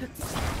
Ha ha ha!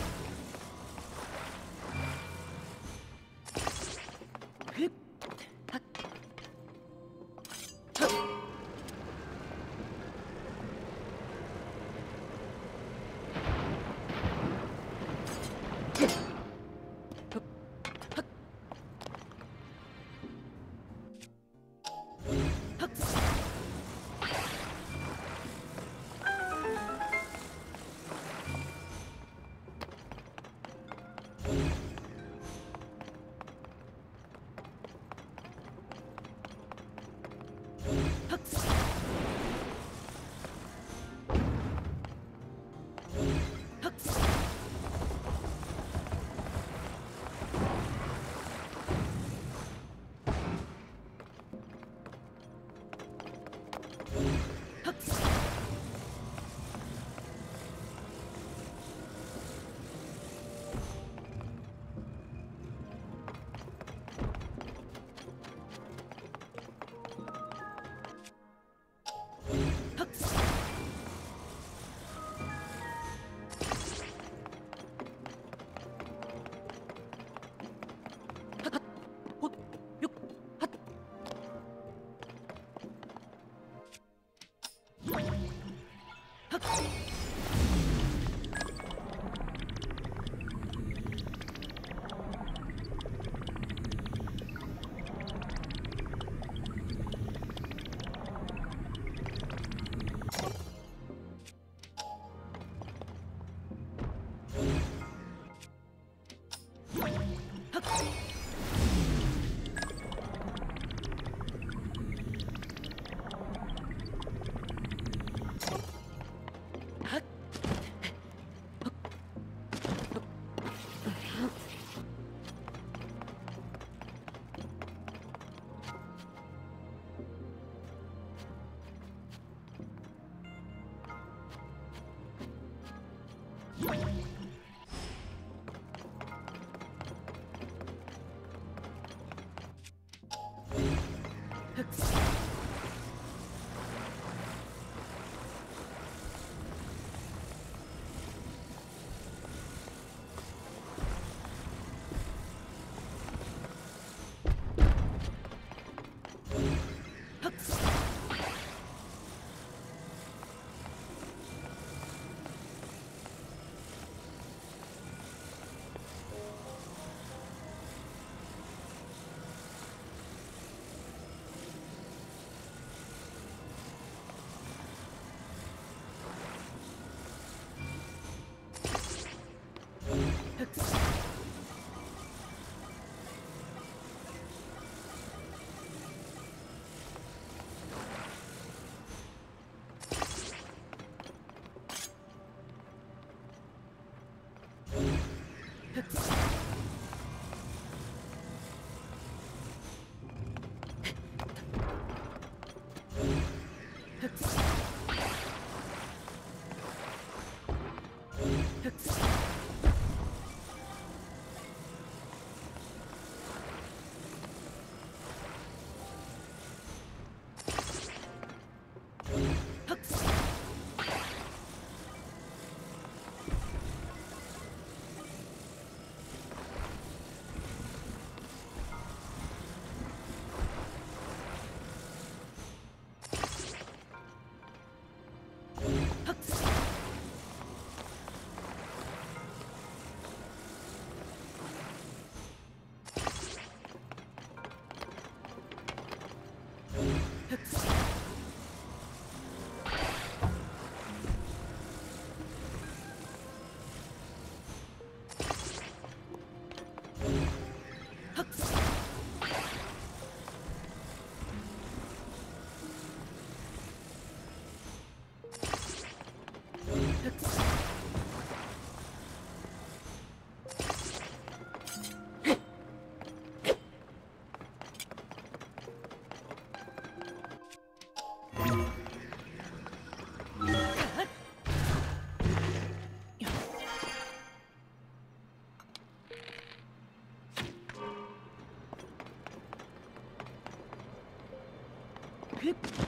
Hip.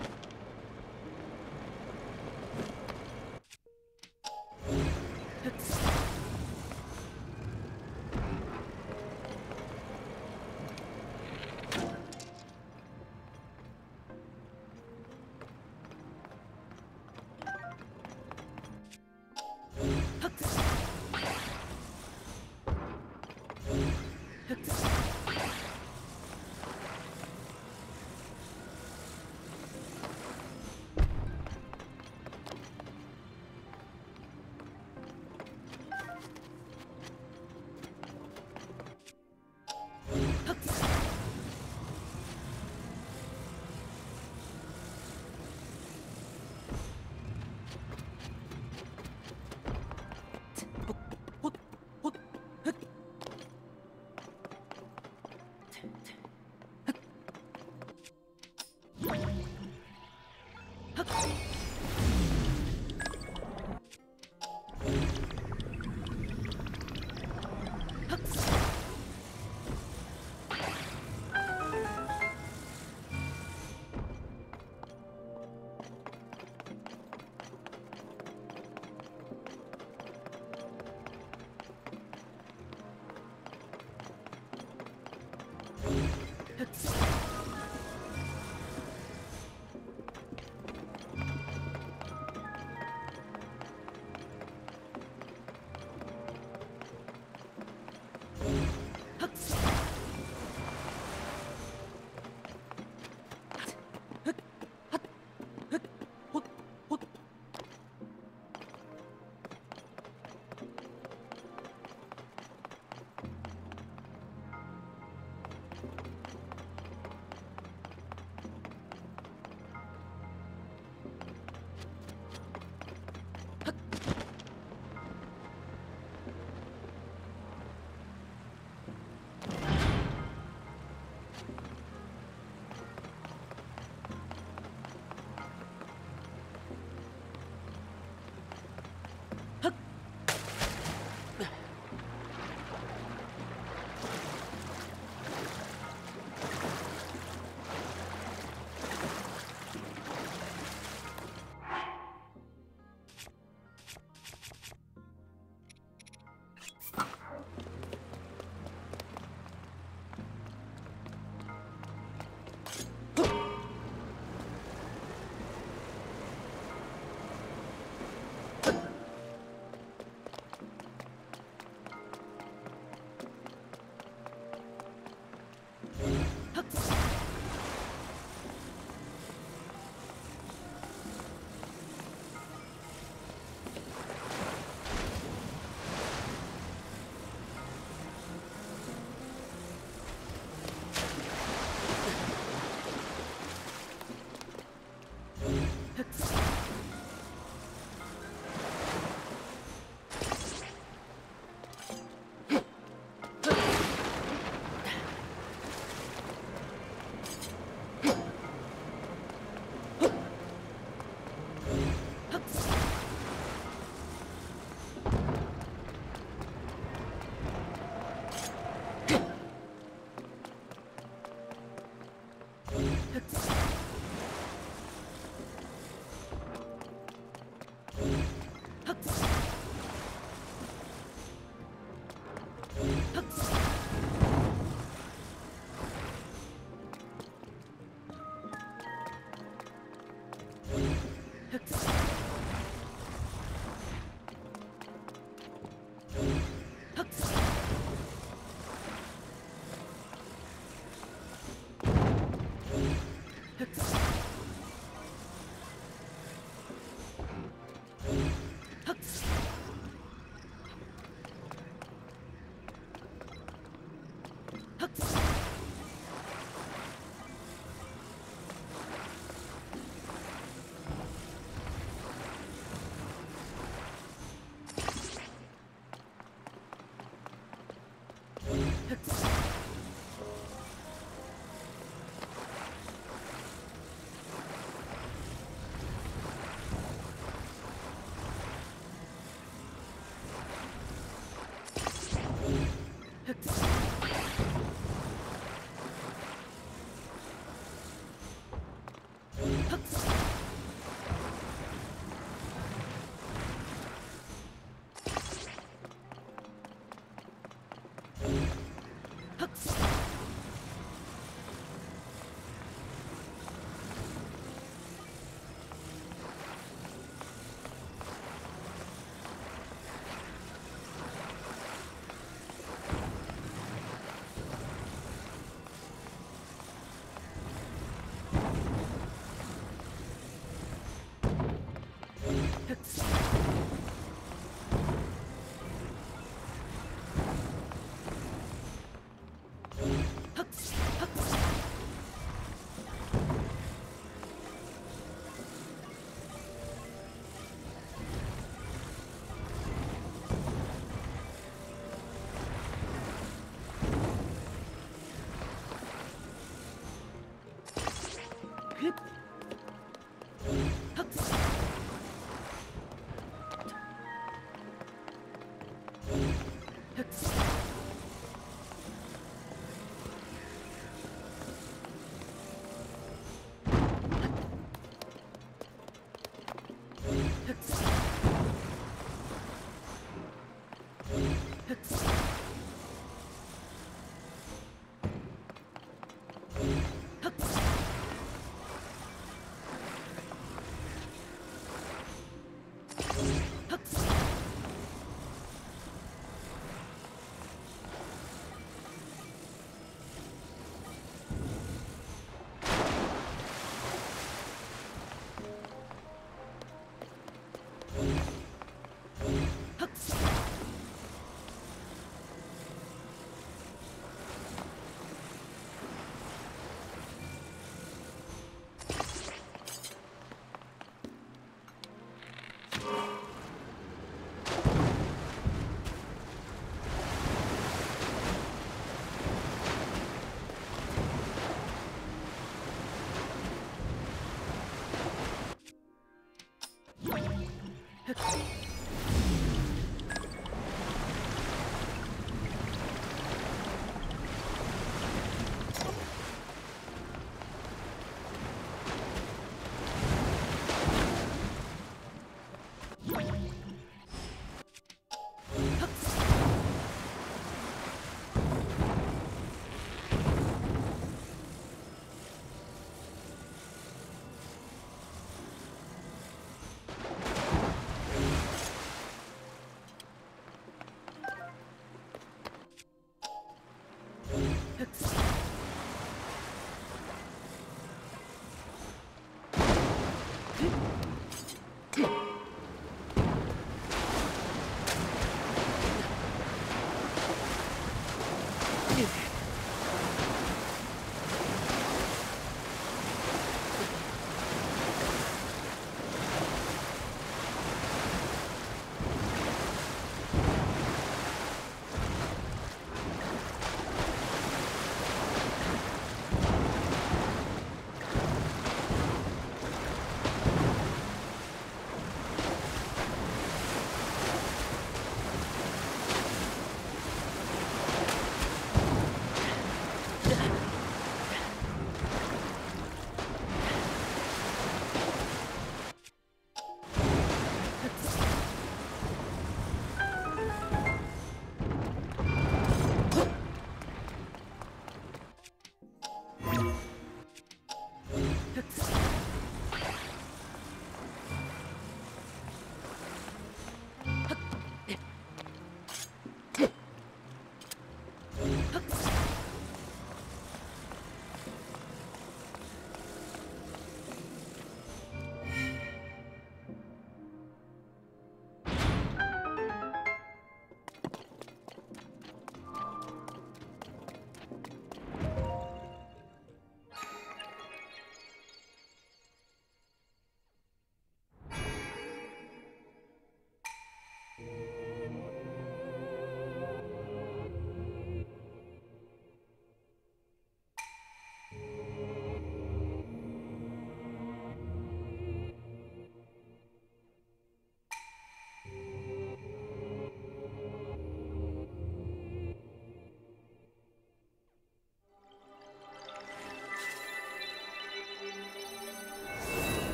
Hooks. Yes.